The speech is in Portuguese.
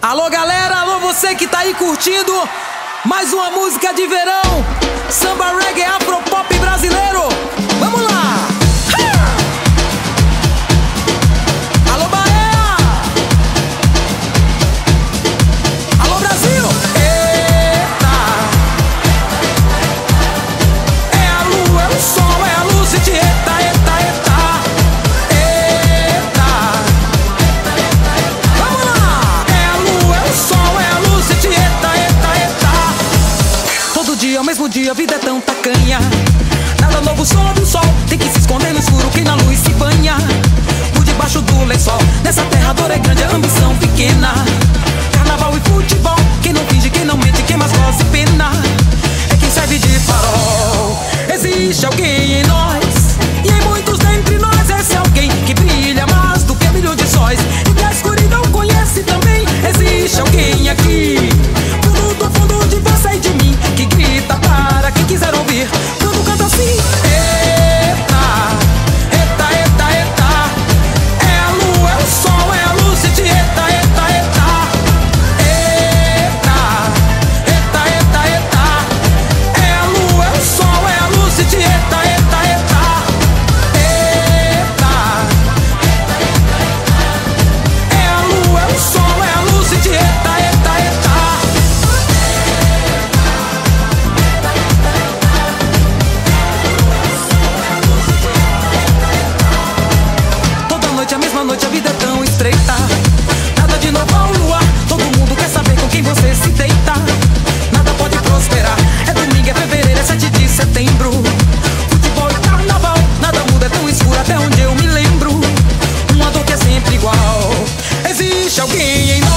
Alô galera, alô você que tá aí curtindo mais uma música de verão, samba reggae afropop brasileiro. Vamos lá! Dia, a vida é tão tacanha. Nada novo sob o sol, tem que se esconder no escuro, quem na luz se banha. Por debaixo do lençol, nessa terra a dor é grande, a ambição pequena. Carnaval e futebol, quem não finge, quem não mente, quem mais gosta e pena. É quem serve de farol. Existe alguém em nós, e em muitos dentre nós, esse alguém que brilha mais do que milhões de sóis. E que a escuridão conhece também. Existe alguém vida é tão estreita. Nada de novo ao luar. Todo mundo quer saber com quem você se deita. Nada pode prosperar. É domingo, é fevereiro, é 7 de setembro. Futebol e carnaval. Nada muda, é tão escuro até onde eu me lembro. Uma dor que é sempre igual. Existe alguém em.